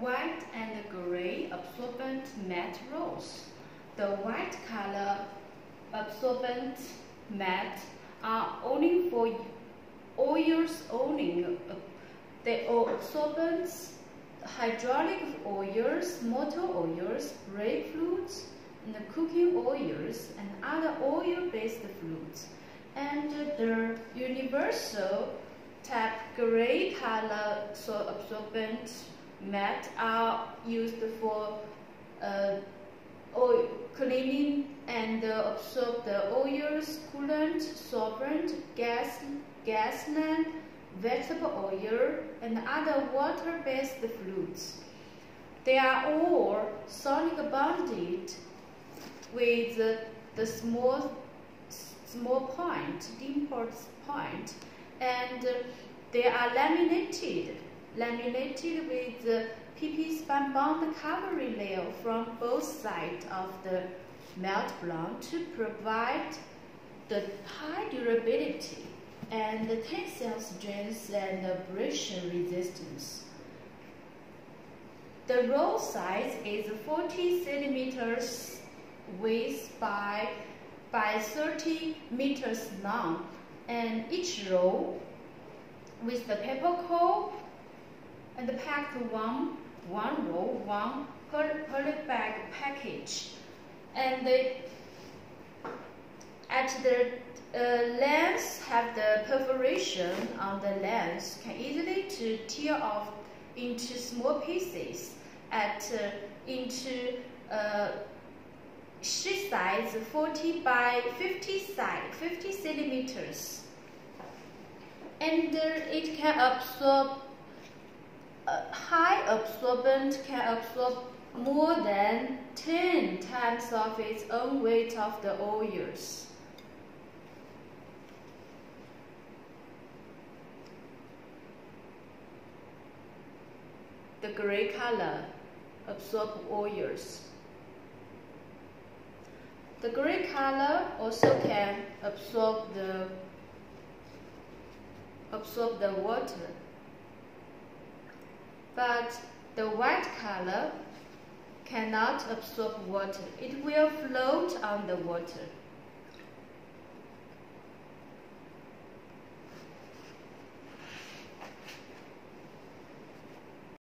white and gray absorbent mat rolls. The white color absorbent mat are only for oils owning. Uh, they are absorbents, hydraulic oils, motor oils, brake fluids, and cooking oils, and other oil-based fluids. And the universal type gray color so absorbent mat are used for uh, oil cleaning and uh, absorb the oils, coolant, solvent, gas, gas lamp, vegetable oil, and other water-based fluids. They are all sonic bonded with the small small point, dimpled point, and they are laminated laminated with the PP Spunbond covering layer from both sides of the melt block to provide the high durability and the tensile strength and abrasion resistance. The roll size is 40 centimeters width by, by 30 meters long and each roll with the paper core and packed one, one roll, one poly bag package. And they, at the uh, lens have the perforation on the lens can easily to tear off into small pieces at uh, into uh, sheet size 40 by 50 size 50 centimeters and uh, it can absorb high absorbent can absorb more than 10 times of its own weight of the oils. The gray color absorb oils. The gray color also can absorb the absorb the water but the white color cannot absorb water. It will float on the water.